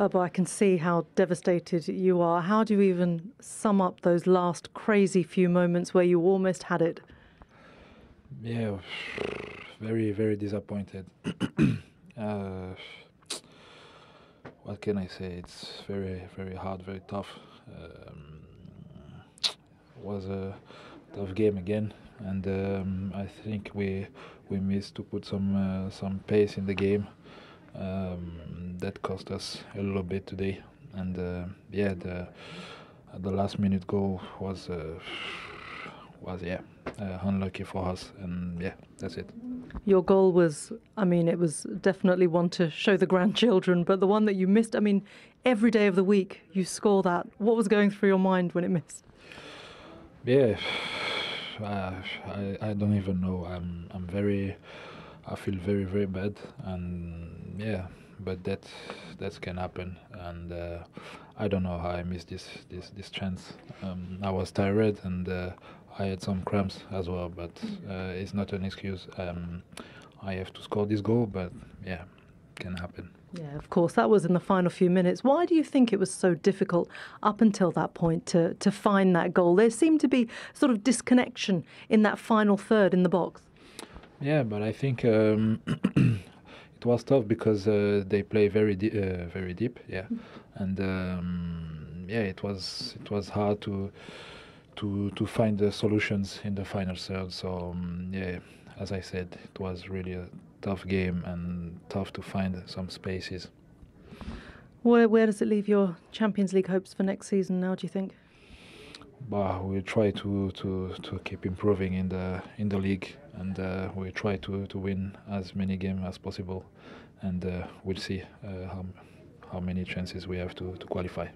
Uh, but I can see how devastated you are. How do you even sum up those last crazy few moments where you almost had it? Yeah, very, very disappointed. uh, what can I say? It's very, very hard, very tough. Um, was a tough game again, and um, I think we we missed to put some uh, some pace in the game. Um, that cost us a little bit today, and uh, yeah, the the last minute goal was uh, was yeah uh, unlucky for us, and yeah, that's it. Your goal was, I mean, it was definitely one to show the grandchildren, but the one that you missed, I mean, every day of the week you score that. What was going through your mind when it missed? Yeah, uh, I I don't even know. I'm I'm very, I feel very very bad, and yeah, but that that can happen, and uh, I don't know how I missed this this this chance. Um, I was tired and uh, I had some cramps as well, but uh, it's not an excuse. Um, I have to score this goal, but yeah, can happen. Yeah, of course, that was in the final few minutes. Why do you think it was so difficult up until that point to, to find that goal? There seemed to be sort of disconnection in that final third in the box. Yeah, but I think um, it was tough because uh, they play very di- uh, very deep. Yeah, and um, yeah, it was it was hard to to to find the solutions in the final third. So um, yeah, as I said, it was really a tough game and tough to find some spaces. Where, where does it leave your Champions League hopes for next season now? Do you think? But we try to, to, to keep improving in the in the league, and uh, we try to, to win as many games as possible, and uh, we'll see uh, how how many chances we have to, to qualify.